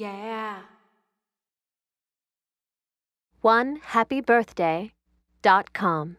yeah. One happy birthday dot com.